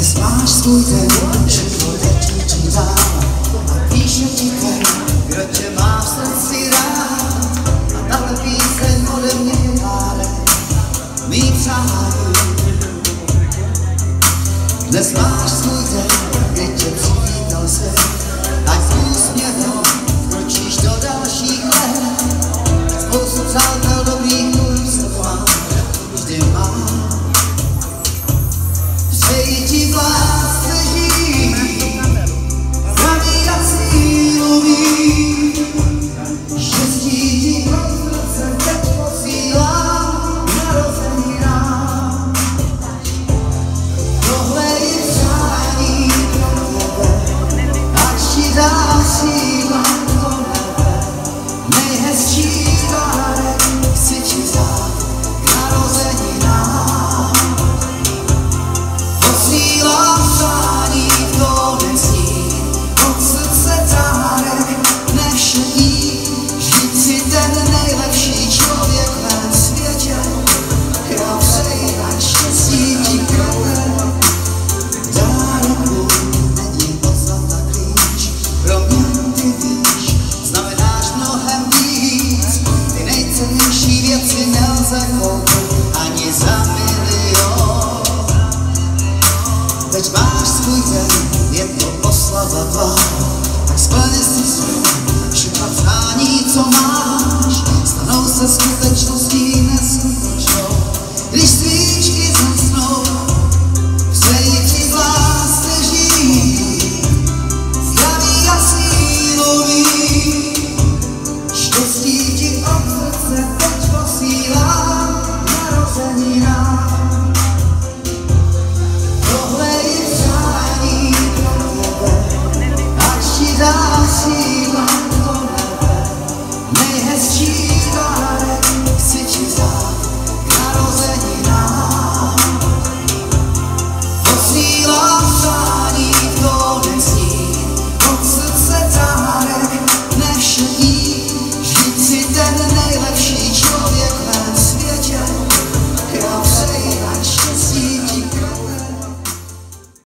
Desfaci scuze și florești în cinza Afișă-te, grăce masă în sira Dar vise nore mie tale Mi-ți Desfaci scuze It's you. Krásný den, je to oslava tvá, tak splně si svůj, všechna přání, co máš, stanou se skutečností dnes.